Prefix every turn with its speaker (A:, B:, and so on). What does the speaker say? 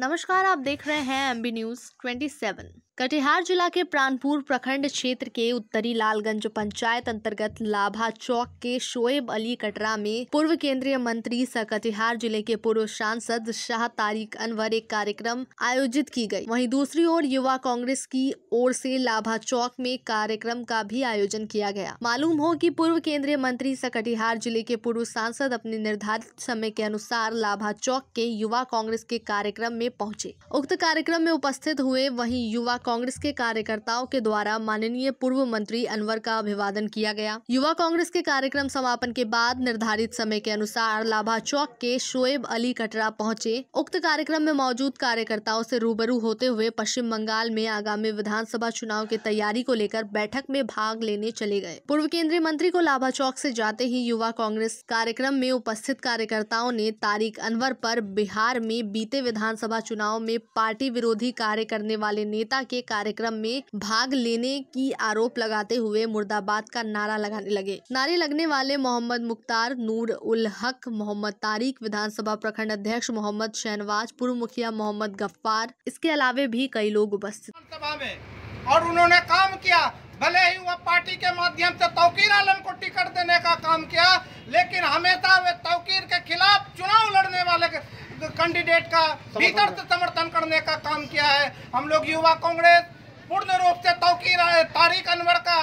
A: नमस्कार आप देख रहे हैं एमबी न्यूज़ 27 कटिहार जिला के प्राणपुर प्रखंड क्षेत्र के उत्तरी लालगंज पंचायत अंतर्गत लाभा चौक के शोएब अली कटरा में पूर्व केंद्रीय मंत्री सह कटिहार ज़िले के पूर्व सांसद शाह तारिक अनवर एक कार्यक्रम आयोजित की गई। वहीं दूसरी ओर युवा कांग्रेस की ओर से लाभा चौक में कार्यक्रम का भी आयोजन किया गया। मालूम हो कि पूर्व केंद्रीय मंत्री सह कटिहार ज़िले के पूर्व सांसद अपने निर्धारित समय के अनुसार लाभा चौक के युवा कांग्रेस के कार्यक्रम में पहुँचे। उक्त कार्यक्रम में उपस्थित हुए वही युवा कांग्रेस के कार्यकर्ताओं के द्वारा माननीय पूर्व मंत्री अनवर का अभिवादन किया गया। युवा कांग्रेस के कार्यक्रम समापन के बाद निर्धारित समय के अनुसार लाभा चौक के शोएब अली कटरा पहुँचे। उक्त कार्यक्रम में मौजूद कार्यकर्ताओं से रूबरू होते हुए पश्चिम बंगाल में आगामी विधानसभा चुनाव की तैयारी को लेकर बैठक में भाग लेने चले गए। पूर्व केंद्रीय मंत्री को लाभा चौक से जाते ही युवा कांग्रेस कार्यक्रम में उपस्थित कार्यकर्ताओं ने तारिक अनवर पर बिहार में बीते विधानसभा चुनाव में पार्टी विरोधी कार्य करने वाले नेता के कार्यक्रम में भाग लेने की आरोप लगाते हुए मुर्दाबाद का नारा लगाने लगे। नारे लगने वाले मोहम्मद मुख्तार, नूर उल हक, मोहम्मद तारिक, विधानसभा प्रखंड अध्यक्ष मोहम्मद शहनवाज पूर्व मुखिया मोहम्मद गफ्फार, इसके अलावे भी कई लोग उपस्थित।
B: और उन्होंने काम किया। भले ही वह पार्टी के माध्यम से तौकीर आलम को टिकट देने का काम किया, लेकिन हमेशा वे तौकीर के खिलाफ चुनाव लड़ने वाले कैंडिडेट का भीतर से समर्थन करने का काम किया है। हम लोग युवा कांग्रेस पूर्ण रूप से तौकी तारीख अनवर का